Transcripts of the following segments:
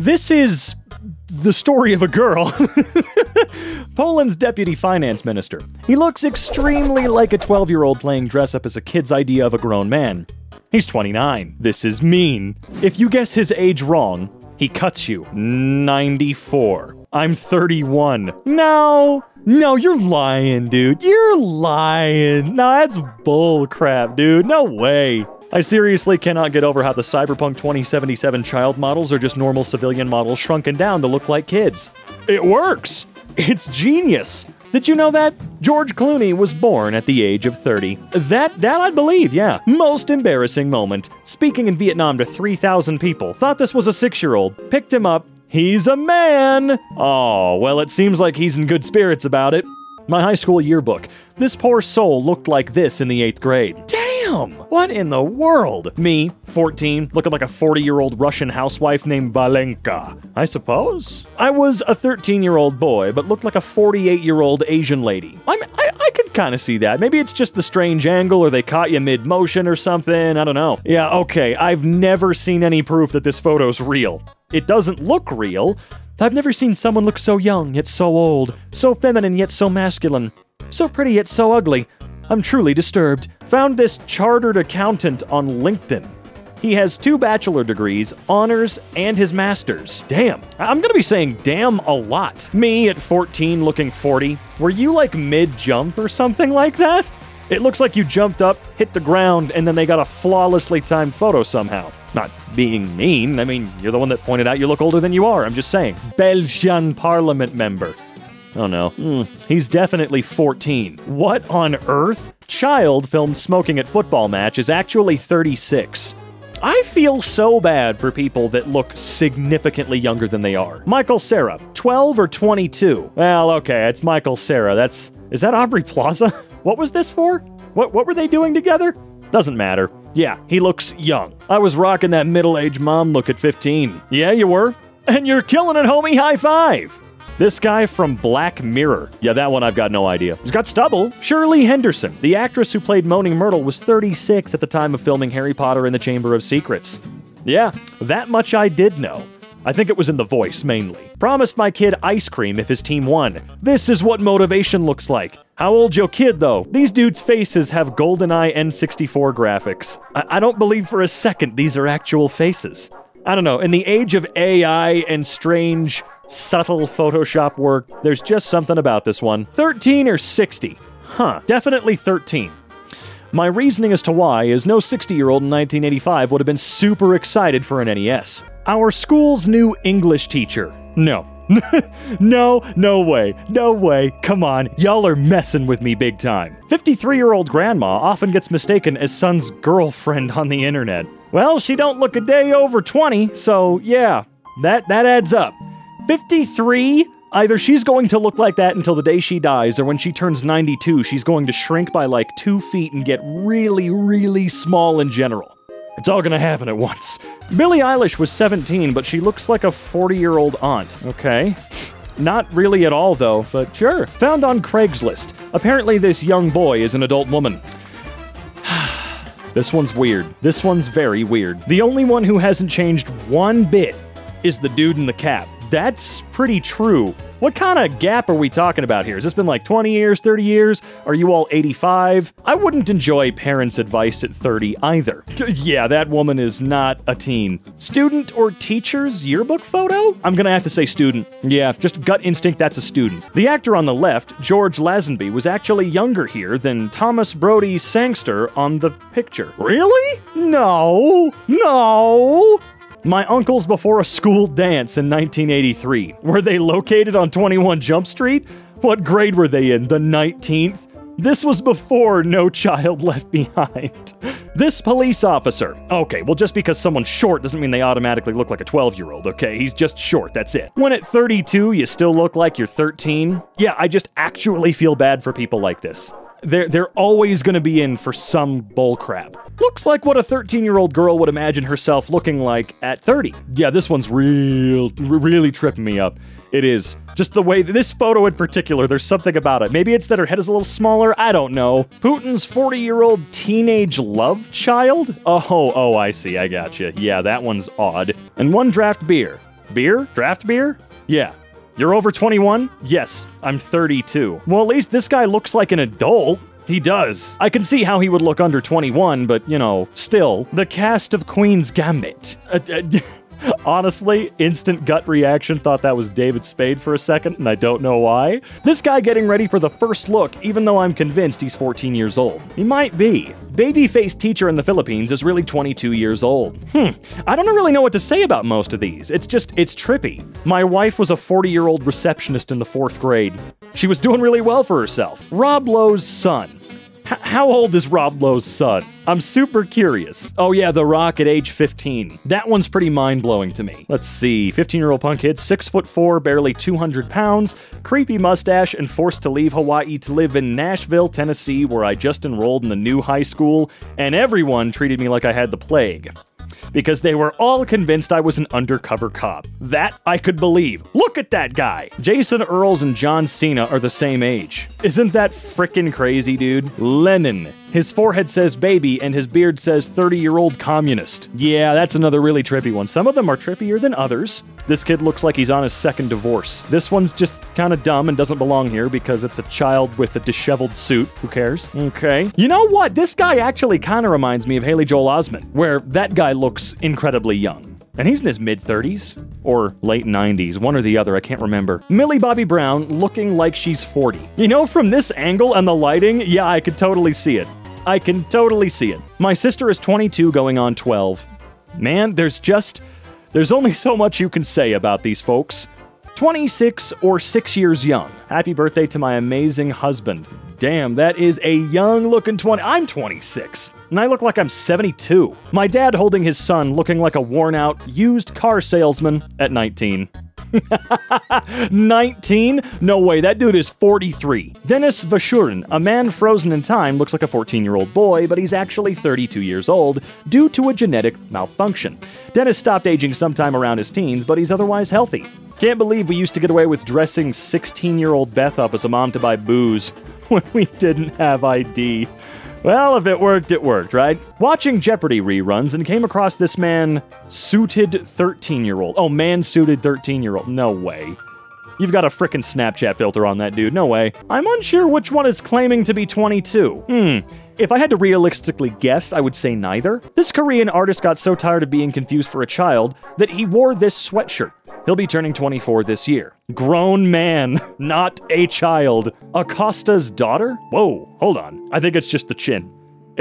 This is the story of a girl. Poland's deputy finance minister. He looks extremely like a 12 year old playing dress up as a kid's idea of a grown man. He's 29. This is mean. If you guess his age wrong, he cuts you. 94. I'm 31. No, no, you're lying, dude. You're lying. No, that's bull crap, dude. No way. I seriously cannot get over how the Cyberpunk 2077 child models are just normal civilian models shrunken down to look like kids. It works! It's genius! Did you know that? George Clooney was born at the age of 30. That, that I'd believe, yeah. Most embarrassing moment. Speaking in Vietnam to 3,000 people, thought this was a six year old, picked him up. He's a man! Oh, well, it seems like he's in good spirits about it. My high school yearbook. This poor soul looked like this in the eighth grade. Damn! What in the world? Me, 14, looking like a 40 year old Russian housewife named Valenka. I suppose? I was a 13 year old boy, but looked like a 48 year old Asian lady. I'm, I, I could kind of see that. Maybe it's just the strange angle or they caught you mid motion or something. I don't know. Yeah, okay. I've never seen any proof that this photo's real. It doesn't look real, I've never seen someone look so young yet so old, so feminine yet so masculine, so pretty yet so ugly. I'm truly disturbed. Found this chartered accountant on LinkedIn. He has two bachelor degrees, honors, and his master's. Damn. I'm gonna be saying damn a lot. Me at 14 looking 40. Were you like mid jump or something like that? It looks like you jumped up, hit the ground, and then they got a flawlessly timed photo somehow. Not being mean, I mean, you're the one that pointed out you look older than you are, I'm just saying. Belgian parliament member. Oh no. Mm, he's definitely 14. What on earth? Child filmed smoking at football match is actually 36. I feel so bad for people that look significantly younger than they are. Michael Cera, 12 or 22? Well, okay, it's Michael Cera. That's. Is that Aubrey Plaza? What was this for? What, what were they doing together? Doesn't matter. Yeah, he looks young. I was rocking that middle aged mom look at 15. Yeah, you were? And you're killing it, homie. High five. This guy from Black Mirror. Yeah, that one I've got no idea. He's got stubble. Shirley Henderson, the actress who played Moaning Myrtle, was 36 at the time of filming Harry Potter and the Chamber of Secrets. Yeah, that much I did know. I think it was in the voice mainly. Promised my kid ice cream if his team won. This is what motivation looks like. How old's your kid though? These dudes' faces have GoldenEye N64 graphics. I, I don't believe for a second these are actual faces. I don't know, in the age of AI and strange subtle Photoshop work. There's just something about this one. 13 or 60? Huh, definitely 13. My reasoning as to why is no 60 year old in 1985 would have been super excited for an NES. Our school's new English teacher. No. no, no way, no way, come on, y'all are messing with me big time. 53 year old grandma often gets mistaken as son's girlfriend on the internet. Well, she don't look a day over 20, so yeah, that, that adds up. 53? Either she's going to look like that until the day she dies, or when she turns 92, she's going to shrink by like two feet and get really, really small in general. It's all gonna happen at once. Billie Eilish was 17, but she looks like a 40 year old aunt. Okay. Not really at all, though, but sure. Found on Craigslist. Apparently, this young boy is an adult woman. this one's weird. This one's very weird. The only one who hasn't changed one bit is the dude in the cap. That's pretty true. What kind of gap are we talking about here? Has this been like 20 years, 30 years? Are you all 85? I wouldn't enjoy parents' advice at 30 either. yeah, that woman is not a teen. Student or teacher's yearbook photo? I'm gonna have to say student. Yeah, just gut instinct, that's a student. The actor on the left, George Lazenby, was actually younger here than Thomas Brodie Sangster on the picture. Really? No, no. My uncles before a school dance in 1983. Were they located on 21 Jump Street? What grade were they in? The 19th? This was before No Child Left Behind. This police officer. Okay, well, just because someone's short doesn't mean they automatically look like a 12 year old, okay? He's just short, that's it. When at 32, you still look like you're 13. Yeah, I just actually feel bad for people like this. They're, they're always gonna be in for some bullcrap. Looks like what a 13 year old girl would imagine herself looking like at 30. Yeah, this one's real, really tripping me up. It is. Just the way, this photo in particular, there's something about it. Maybe it's that her head is a little smaller, I don't know. Putin's 40 year old teenage love child? Oh, oh, I see, I gotcha. Yeah, that one's odd. And one draft beer. Beer? Draft beer? Yeah. You're over 21? Yes, I'm 32. Well, at least this guy looks like an adult. He does. I can see how he would look under 21, but, you know, still. The cast of Queen's Gambit. Uh, uh, Honestly, instant gut reaction thought that was David Spade for a second, and I don't know why. This guy getting ready for the first look, even though I'm convinced he's 14 years old. He might be. Babyface teacher in the Philippines is really 22 years old. Hmm, I don't really know what to say about most of these. It's just, it's trippy. My wife was a 40 year old receptionist in the fourth grade. She was doing really well for herself. Rob Lowe's son. How old is Rob Lowe's son? I'm super curious. Oh, yeah, The Rock at age 15. That one's pretty mind blowing to me. Let's see 15 year old punk kid, 6 foot 4, barely 200 pounds, creepy mustache, and forced to leave Hawaii to live in Nashville, Tennessee, where I just enrolled in the new high school, and everyone treated me like I had the plague because they were all convinced I was an undercover cop. That I could believe. Look at that guy. Jason Earles and John Cena are the same age. Isn't that frickin' crazy, dude? Lennon. His forehead says baby, and his beard says 30 year old communist. Yeah, that's another really trippy one. Some of them are trippier than others. This kid looks like he's on his second divorce. This one's just kind of dumb and doesn't belong here because it's a child with a disheveled suit. Who cares? Okay. You know what? This guy actually kind of reminds me of Haley Joel Osment, where that guy looks incredibly young. And he's in his mid 30s or late 90s, one or the other, I can't remember. Millie Bobby Brown looking like she's 40. You know, from this angle and the lighting, yeah, I could totally see it. I can totally see it. My sister is 22 going on 12. Man, there's just. There's only so much you can say about these folks. 26 or 6 years young. Happy birthday to my amazing husband. Damn, that is a young looking 20. I'm 26, and I look like I'm 72. My dad holding his son looking like a worn out, used car salesman at 19. 19? No way, that dude is 43. Dennis Vashurin, a man frozen in time, looks like a 14 year old boy, but he's actually 32 years old due to a genetic malfunction. Dennis stopped aging sometime around his teens, but he's otherwise healthy. Can't believe we used to get away with dressing 16 year old Beth up as a mom to buy booze when we didn't have ID. Well, if it worked, it worked, right? Watching Jeopardy reruns and came across this man, suited 13 year old. Oh, man suited 13 year old. No way. You've got a frickin' Snapchat filter on that dude. No way. I'm unsure which one is claiming to be 22. Hmm. If I had to realistically guess, I would say neither. This Korean artist got so tired of being confused for a child that he wore this sweatshirt. He'll be turning 24 this year. Grown man, not a child. Acosta's daughter? Whoa, hold on. I think it's just the chin.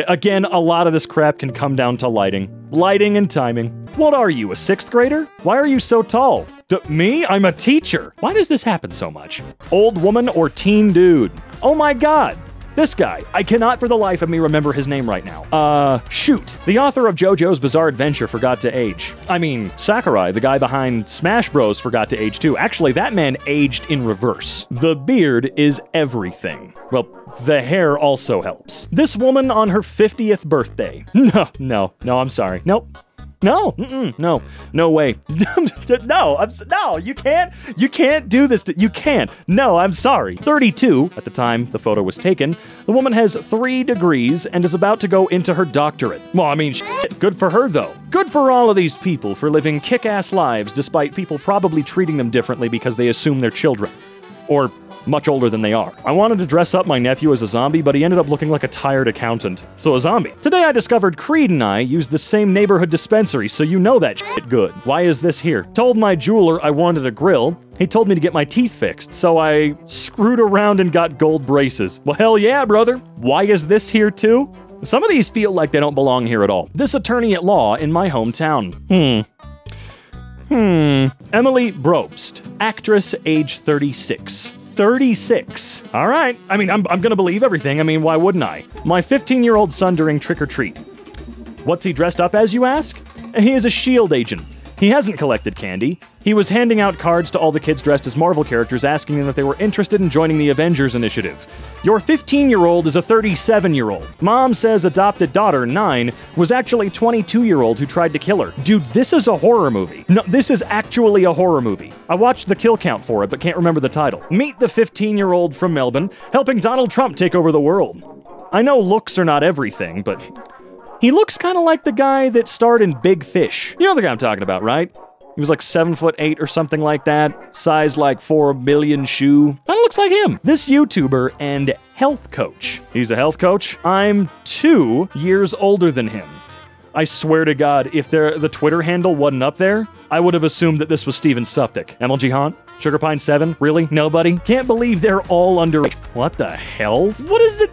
Again, a lot of this crap can come down to lighting. Lighting and timing. What are you, a sixth grader? Why are you so tall? D- me? I'm a teacher. Why does this happen so much? Old woman or teen dude? Oh my god. This guy, I cannot for the life of me remember his name right now. Uh, shoot. The author of JoJo's Bizarre Adventure forgot to age. I mean, Sakurai, the guy behind Smash Bros, forgot to age too. Actually, that man aged in reverse. The beard is everything. Well, the hair also helps. This woman on her 50th birthday. No, no, no, I'm sorry. Nope. No, no, no way. no, I'm no. You can't. You can't do this. To, you can't. No, I'm sorry. 32 at the time the photo was taken. The woman has three degrees and is about to go into her doctorate. Well, I mean, shit, good for her though. Good for all of these people for living kick-ass lives despite people probably treating them differently because they assume they're children, or much older than they are. I wanted to dress up my nephew as a zombie, but he ended up looking like a tired accountant. So a zombie. Today I discovered Creed and I use the same neighborhood dispensary, so you know that shit good. Why is this here? Told my jeweler I wanted a grill. He told me to get my teeth fixed, so I screwed around and got gold braces. Well, hell yeah, brother. Why is this here too? Some of these feel like they don't belong here at all. This attorney at law in my hometown. Hmm. Hmm. Emily Brobst, actress, age 36. 36. All right. I mean, I'm, I'm going to believe everything. I mean, why wouldn't I? My 15 year old son during trick or treat. What's he dressed up as, you ask? He is a SHIELD agent. He hasn't collected candy. He was handing out cards to all the kids dressed as Marvel characters, asking them if they were interested in joining the Avengers Initiative. Your 15 year old is a 37 year old. Mom says adopted daughter, 9, was actually 22 year old who tried to kill her. Dude, this is a horror movie. No, this is actually a horror movie. I watched the kill count for it, but can't remember the title. Meet the 15 year old from Melbourne, helping Donald Trump take over the world. I know looks are not everything, but he looks kind of like the guy that starred in Big Fish. You know the guy I'm talking about, right? He was like seven foot eight or something like that. Size like four million shoe. That looks like him. This YouTuber and health coach. He's a health coach. I'm two years older than him. I swear to God, if there, the Twitter handle wasn't up there, I would have assumed that this was Steven Suptic. MLG Haunt? Sugar Pine 7? Really? Nobody? Can't believe they're all under. What the hell? What is it?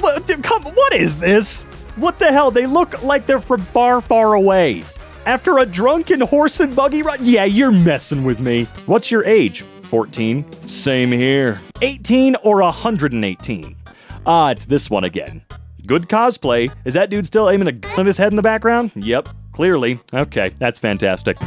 What, come, what is this? What the hell? They look like they're from far, far away. After a drunken horse and buggy ride? Yeah, you're messing with me. What's your age? 14. Same here. 18 or 118? Ah, it's this one again. Good cosplay. Is that dude still aiming a gun at his head in the background? Yep, clearly. Okay, that's fantastic.